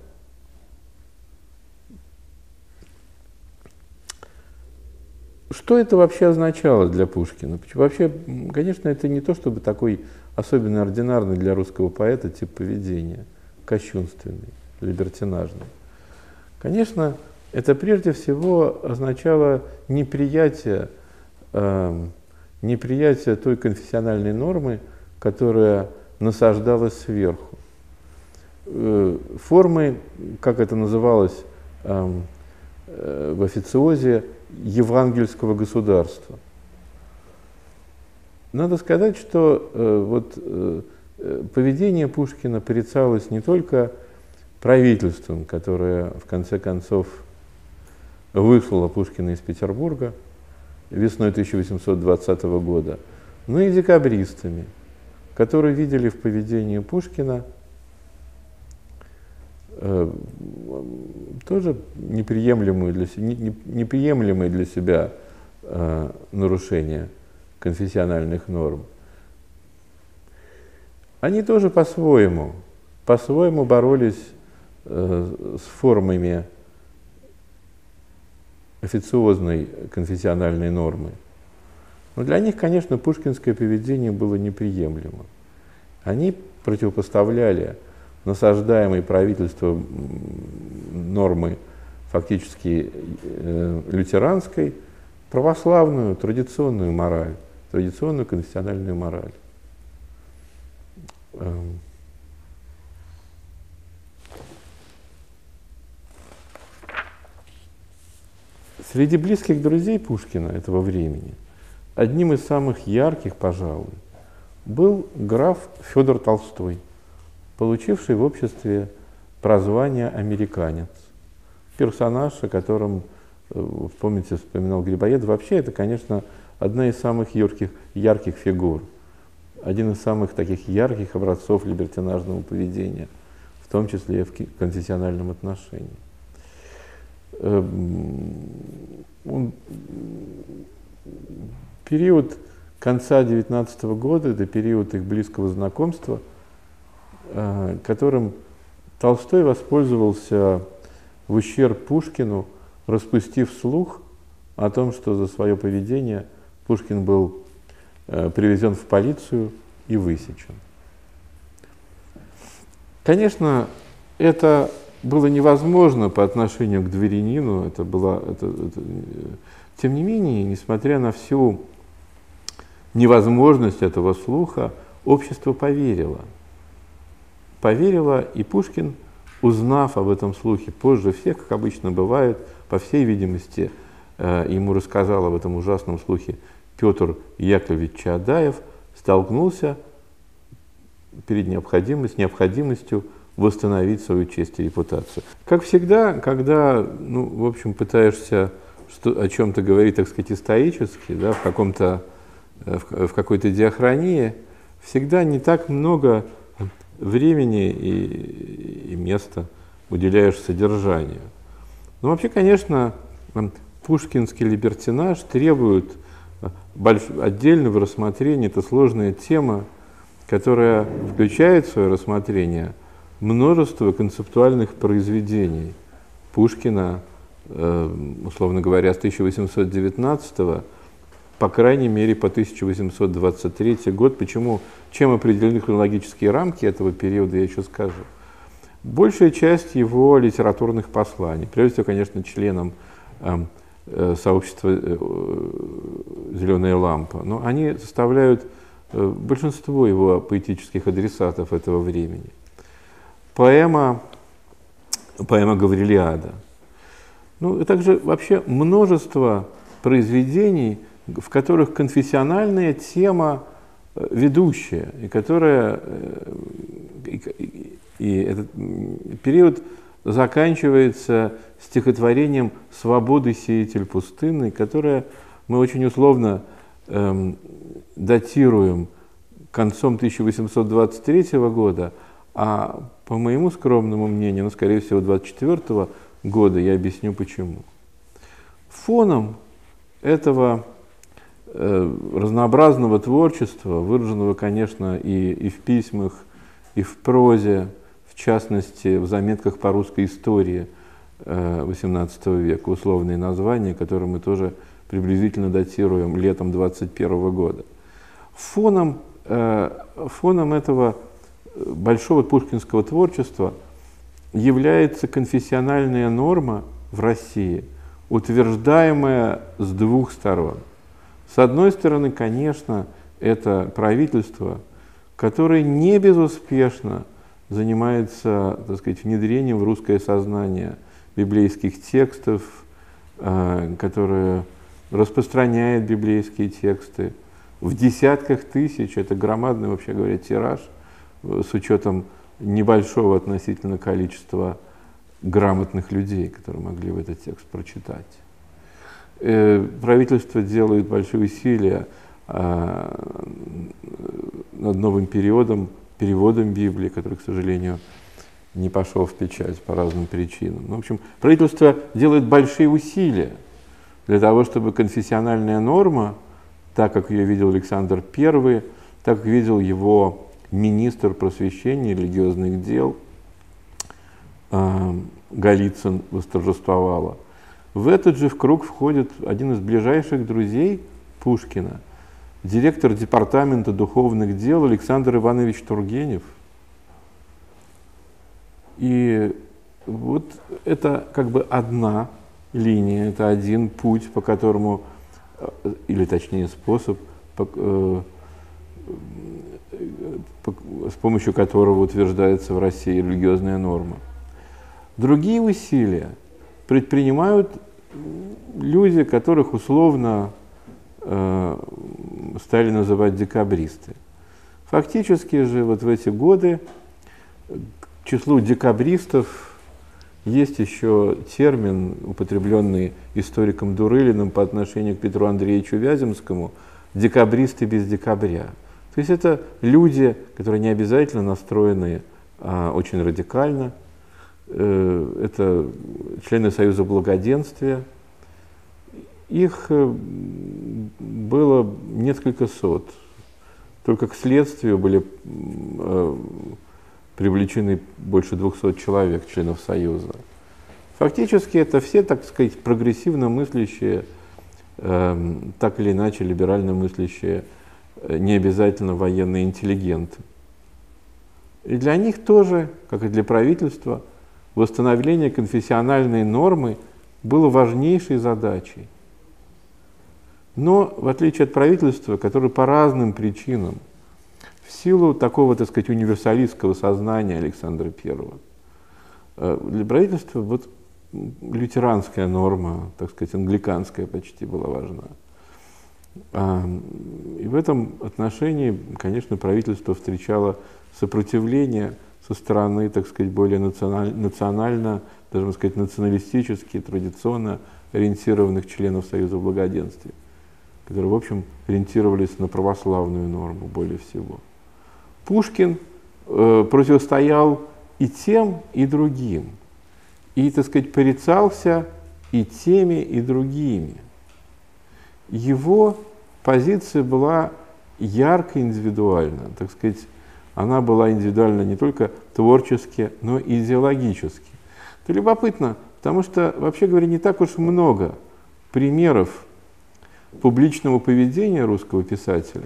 Что это вообще означало для Пушкина? Вообще, конечно, это не то, чтобы такой особенно ординарный для русского поэта тип поведения, кощунственный, либертинажный. Конечно, это прежде всего означало неприятие, э, неприятие той конфессиональной нормы, которая насаждалась сверху. Э, формы, как это называлось э, э, в официозе, евангельского государства. Надо сказать, что э, вот, э, поведение Пушкина порицалось не только правительством, которое в конце концов выслало Пушкина из Петербурга весной 1820 года, но и декабристами, которые видели в поведении Пушкина – Э, тоже неприемлемые для, не, неприемлемые для себя э, нарушения конфессиональных норм. Они тоже по-своему, по-своему боролись э, с формами официозной конфессиональной нормы. Но для них, конечно, пушкинское поведение было неприемлемо. Они противопоставляли насаждаемой правительством нормы фактически э, лютеранской, православную традиционную мораль, традиционную конфессиональную мораль. Эм. Среди близких друзей Пушкина этого времени одним из самых ярких, пожалуй, был граф Федор Толстой получивший в обществе прозвание «американец». Персонаж, о котором, э, помните, вспоминал Грибоед, вообще это, конечно, одна из самых ярких, ярких фигур, один из самых таких ярких образцов либертинажного поведения, в том числе и в конфессиональном отношении. Эм, он, период конца XIX года, это период их близкого знакомства – Э, которым Толстой воспользовался в ущерб Пушкину, распустив слух о том, что за свое поведение Пушкин был привезен в полицию и высечен. Конечно, это было невозможно по отношению к дворянину, это было, это, это, тем не менее, несмотря на всю невозможность этого слуха, общество поверило – поверила, и Пушкин, узнав об этом слухе позже всех, как обычно бывает, по всей видимости, э, ему рассказал об этом ужасном слухе Петр Яковлевич Чадаев, столкнулся перед необходимостью, необходимостью восстановить свою честь и репутацию. Как всегда, когда, ну, в общем, пытаешься что, о чем-то говорить, так сказать, исторически, да, в, каком-то, э, в, в какой-то диахронии, всегда не так много времени и, и места уделяешь содержанию. Ну, вообще, конечно, пушкинский либертинаж требует больш... отдельного рассмотрения. Это сложная тема, которая включает в свое рассмотрение множество концептуальных произведений Пушкина, э, условно говоря, с 1819 по крайней мере по 1823 год. Почему? Чем определены хронологические рамки этого периода, я еще скажу. Большая часть его литературных посланий, прежде всего, конечно, членам э, сообщества э, «Зеленая лампа», но они составляют э, большинство его поэтических адресатов этого времени. Поэма, поэма Гаврилиада. Ну, и также вообще множество произведений, в которых конфессиональная тема ведущая, и которая и, и этот период заканчивается стихотворением «Свободы сеятель пустынный», которое мы очень условно эм, датируем концом 1823 года, а по моему скромному мнению, ну, скорее всего, 24 года, я объясню почему. Фоном этого Э, разнообразного творчества, выраженного, конечно, и, и в письмах, и в прозе, частности, в заметках по русской истории XVIII э, века, условные названия, которые мы тоже приблизительно датируем летом 21 года. Фоном, э, фоном этого большого пушкинского творчества является конфессиональная норма в России, утверждаемая с двух сторон – с одной стороны, конечно, это правительство, которое не безуспешно занимается, так сказать, внедрением в русское сознание библейских текстов, э, которое распространяет библейские тексты в десятках тысяч, это громадный, вообще говоря, тираж, э, с учетом небольшого относительно количества грамотных людей, которые могли бы этот текст прочитать. Э, правительство делает большие усилия над новым периодом, переводом Библии, который, к сожалению, не пошел в печать по разным причинам. Ну, в общем, правительство делает большие усилия для того, чтобы конфессиональная норма, так как ее видел Александр I, так как видел его министр просвещения и религиозных дел, э, Голицын восторжествовала – в этот же круг входит один из ближайших друзей Пушкина, директор департамента духовных дел Александр Иванович Тургенев. И вот это как бы одна линия, это один путь, по которому, э, или точнее способ, по, э, по, с помощью которого утверждается в России религиозная норма. Другие усилия предпринимают люди, которых условно э, стали называть декабристы. Фактически же вот в эти годы к числу декабристов есть еще термин, употребленный историком Дурылиным по отношению к Петру Андреевичу Вяземскому, декабристы без декабря. То есть это люди, которые не обязательно настроены а, очень радикально, Э, это члены Союза Благоденствия. Их э, было несколько сот. Только к следствию были э, привлечены больше 200 человек, членов Союза. Фактически это все, так сказать, прогрессивно мыслящие, так или иначе либерально мыслящие, не обязательно военные интеллигенты. И для них тоже, как и для правительства, восстановление конфессиональной нормы было важнейшей задачей. Но, в отличие от правительства, которое по разным причинам, в силу такого, так сказать, универсалистского сознания Александра I, э, для правительства вот лютеранская норма, так сказать, англиканская почти была важна. А, и в этом отношении, конечно, правительство встречало сопротивление – со стороны, так сказать, более националь, национально, даже, можно сказать, националистически, традиционно ориентированных членов Союза Благоденствия, которые, в общем, ориентировались на православную норму более всего. Пушкин э, противостоял и тем, и другим. И, так сказать, порицался и теми, и другими. Его позиция была ярко индивидуальна, так сказать, она была индивидуальна не только творчески, но и идеологически. Это любопытно, потому что, вообще говоря, не так уж много примеров публичного поведения русского писателя,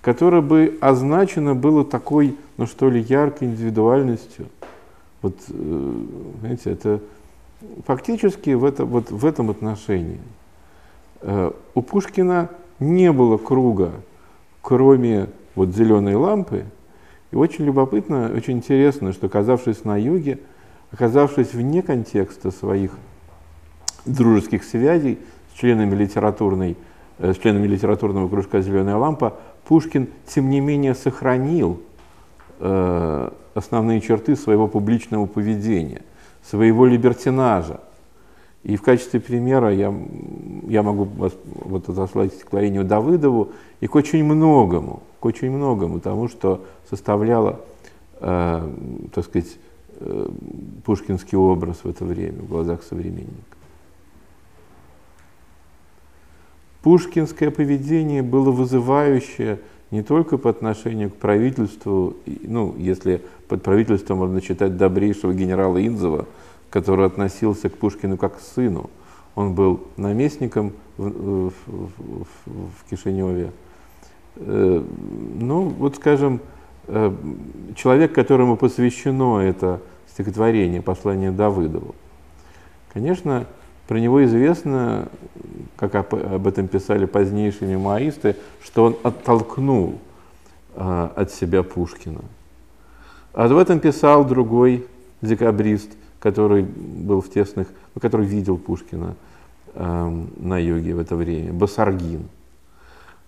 которое бы означено было такой, ну что ли, яркой индивидуальностью. Вот, э, знаете, это фактически в, это, вот в этом отношении. Э, у Пушкина не было круга, кроме вот зеленой лампы. И очень любопытно, очень интересно, что оказавшись на юге, оказавшись вне контекста своих дружеских связей с членами литературной, с членами литературного кружка «Зеленая лампа», Пушкин, тем не менее, сохранил э, основные черты своего публичного поведения, своего либертинажа. И в качестве примера я, я могу вас вот отослать стихотворению Давыдову и к очень многому, к очень многому тому, что составляло, э, так сказать, э, пушкинский образ в это время в глазах современников. Пушкинское поведение было вызывающее не только по отношению к правительству, ну, если под правительством можно считать добрейшего генерала Инзова, который относился к Пушкину как к сыну. Он был наместником в, в, в, в Кишиневе. Э, ну, вот скажем, э, человек, которому посвящено это стихотворение, послание Давыдову. Конечно, про него известно, как об этом писали позднейшие мемуаристы, что он оттолкнул а, от себя Пушкина. А об этом писал другой декабрист, который был в тесных, ну, который видел Пушкина э, на юге в это время, Басаргин.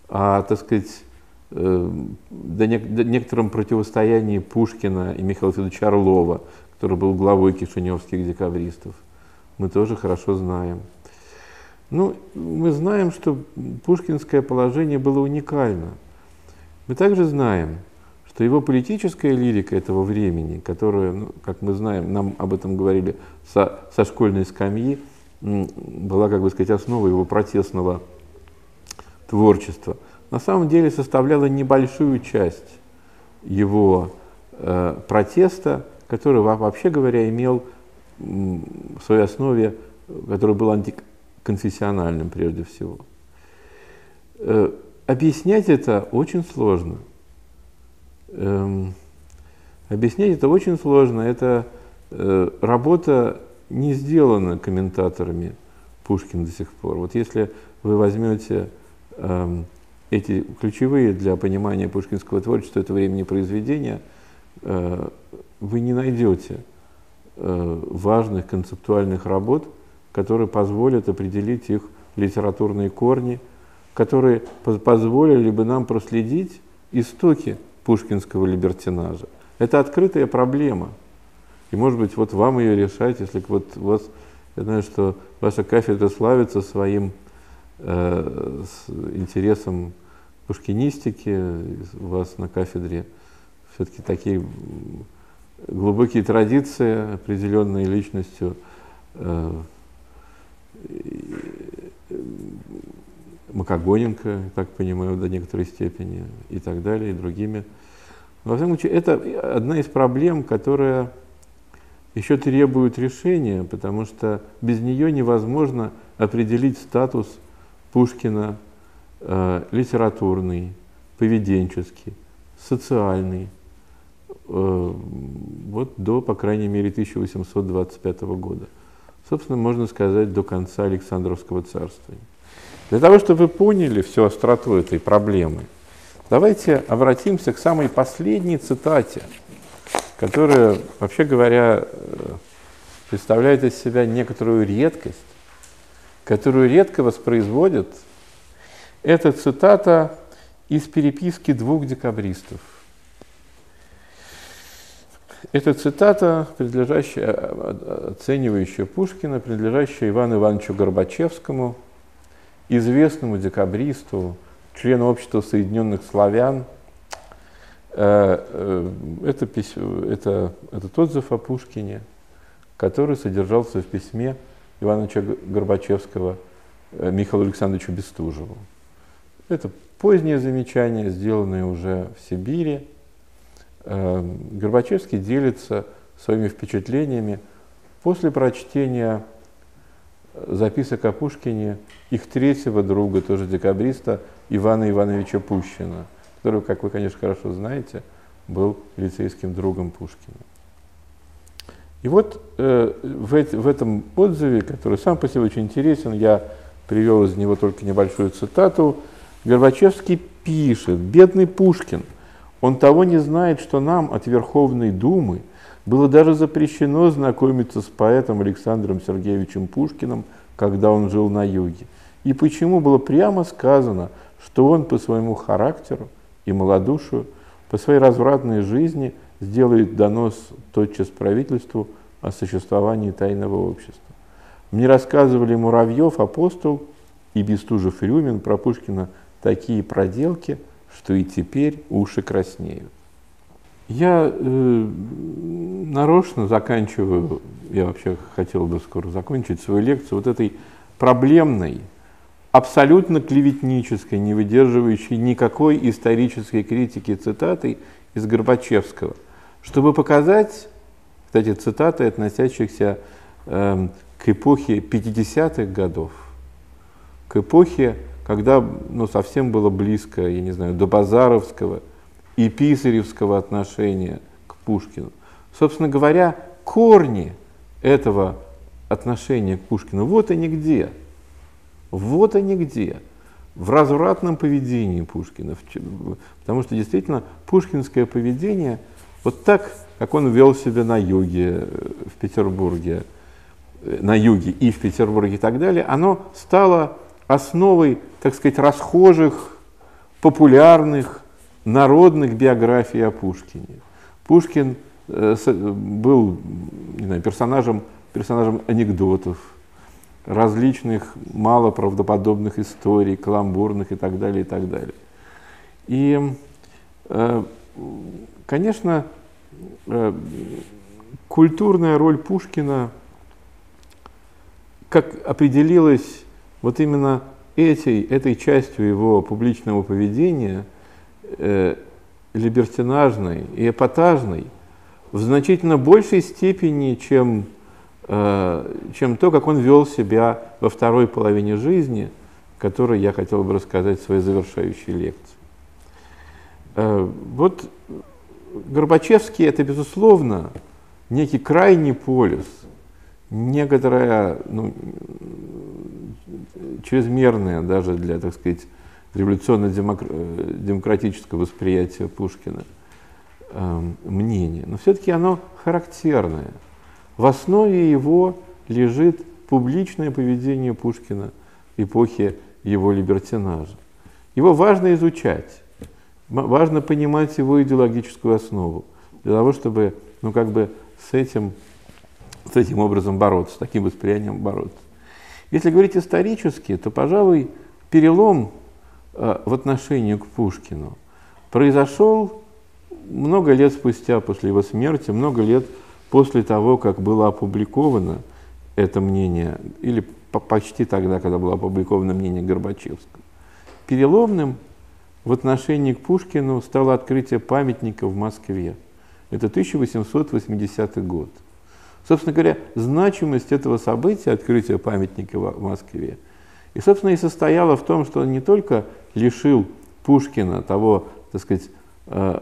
А, так сказать, э, до, до некотором противостоянии Пушкина и Михаила Федоровича Орлова, который был главой кишиневских декабристов – мы тоже хорошо знаем. Ну, мы знаем, что пушкинское положение было уникально. Мы также знаем, что его политическая лирика этого времени, которая, ну, как мы знаем, нам об этом говорили со, со школьной скамьи, была, как бы сказать, основой его протестного творчества, на самом деле составляла небольшую часть его э, протеста, который, вообще говоря, имел в своей основе, который был антиконфессиональным прежде всего. Э, объяснять это очень сложно. Эм, объяснять это очень сложно. Это э, работа не сделана комментаторами Пушкина до сих пор. Вот если вы возьмете эм, эти ключевые для понимания пушкинского творчества этого времени произведения, э, вы не найдете важных концептуальных работ, которые позволят определить их литературные корни, которые позволили бы нам проследить истоки пушкинского либертинажа. Это открытая проблема. И, может быть, вот вам ее решать, если вот у вас, я знаю, что ваша кафедра славится своим э, с интересом пушкинистики, у вас на кафедре все-таки такие глубокие традиции, определенные личностью э, Макогоненко, так понимаю, до некоторой степени, и так далее, и другими. Но, во всяком случае, это одна из проблем, которая еще требует решения, потому что без нее невозможно определить статус Пушкина э, литературный, поведенческий, социальный, Э, вот до, по крайней мере, 1825 года. Собственно, можно сказать, до конца Александровского царствования. Для того, чтобы вы поняли всю остроту этой проблемы, давайте обратимся к самой последней цитате, которая, вообще говоря, э, представляет из себя некоторую редкость, которую редко воспроизводят. Это цитата из переписки двух декабристов – это цитата, принадлежащая, оценивающая Пушкина, принадлежащая Ивану Ивановичу Горбачевскому, известному декабристу, члену Общества Соединенных Славян. Э, э, это, это, этот отзыв о Пушкине, который содержался в письме Ивановича Горбачевского э, Михаилу Александровичу Бестужеву. Это позднее замечание, сделанное уже в Сибири. Эм, Горбачевский делится своими впечатлениями после прочтения записок о Пушкине их третьего друга, тоже декабриста, Ивана Ивановича Пущина, который, как вы, конечно, хорошо знаете, был лицейским другом Пушкина. И вот э, в, в этом отзыве, который сам по себе очень интересен, я привел из него только небольшую цитату, Горбачевский пишет, «Бедный Пушкин, он того не знает, что нам от Верховной Думы было даже запрещено знакомиться с поэтом Александром Сергеевичем Пушкиным, когда он жил на юге. И почему было прямо сказано, что он по своему характеру и малодушию, по своей развратной жизни сделает донос тотчас правительству о существовании тайного общества. Мне рассказывали Муравьев, Апостол и Бестужев Рюмин про Пушкина такие проделки, что и теперь уши краснеют. Я э, нарочно заканчиваю, я вообще хотел бы скоро закончить свою лекцию, вот этой проблемной, абсолютно клеветнической, не выдерживающей никакой исторической критики цитатой из Горбачевского, чтобы показать, кстати, цитаты, относящихся э, к эпохе 50-х годов, к эпохе, когда ну, совсем было близко, я не знаю, до Базаровского – и писаревского отношения к Пушкину. Собственно говоря, корни этого отношения к Пушкину вот они где. Вот они где. В развратном поведении Пушкина. Потому что действительно пушкинское поведение, вот так, как он вел себя на юге, э, в Петербурге, э, на юге и в Петербурге и так далее, оно стало основой, так сказать, расхожих, популярных, народных биографий о Пушкине. Пушкин э, был не знаю, персонажем, персонажем анекдотов, различных малоправдоподобных историй, каламбурных и так далее, и так далее. И, э, конечно, э, культурная роль Пушкина, как определилась вот именно этой, этой частью его публичного поведения – э, либертинажной и эпатажной в значительно большей степени, чем, э, чем то, как он вел себя во второй половине жизни, которой я хотел бы рассказать в своей завершающей лекции. Э, вот Горбачевский – это, безусловно, некий крайний полюс, некоторая ну, чрезмерная даже для, так сказать, революционно-демократического восприятия Пушкина э, мнение, но все-таки оно характерное. В основе его лежит публичное поведение Пушкина эпохи его либертинажа. Его важно изучать, важно понимать его идеологическую основу, для того, чтобы ну, как бы с этим, с этим образом бороться, с таким восприятием бороться. Если говорить исторически, то, пожалуй, перелом Э, в отношении к Пушкину произошел много лет спустя после его смерти, много лет после того, как было опубликовано это мнение, или почти тогда, когда было опубликовано мнение Горбачевского. Переломным в отношении к Пушкину стало открытие памятника в Москве. Это 1880 год. Собственно говоря, значимость этого события, открытия памятника в Москве, и, собственно, и состояла в том, что он не только лишил Пушкина того, так сказать, э,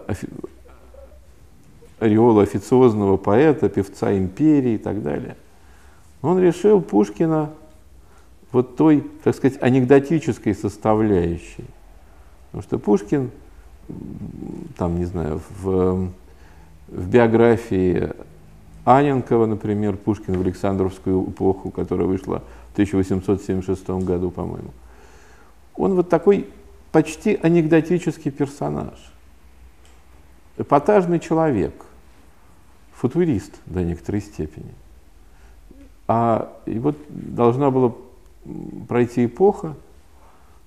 ореола официозного поэта, певца империи и так далее. Он решил Пушкина вот той, так сказать, анекдотической составляющей. Потому что Пушкин, там, не знаю, в, в биографии Аненкова, например, Пушкин в Александровскую эпоху, которая вышла в 1876 году, по-моему, он вот такой почти анекдотический персонаж. Эпатажный человек, футурист до некоторой степени. А и вот должна была пройти эпоха,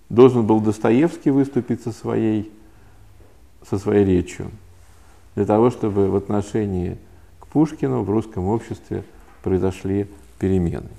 должен был Достоевский выступить со своей, со своей речью, для того, чтобы в отношении к Пушкину в русском обществе произошли перемены.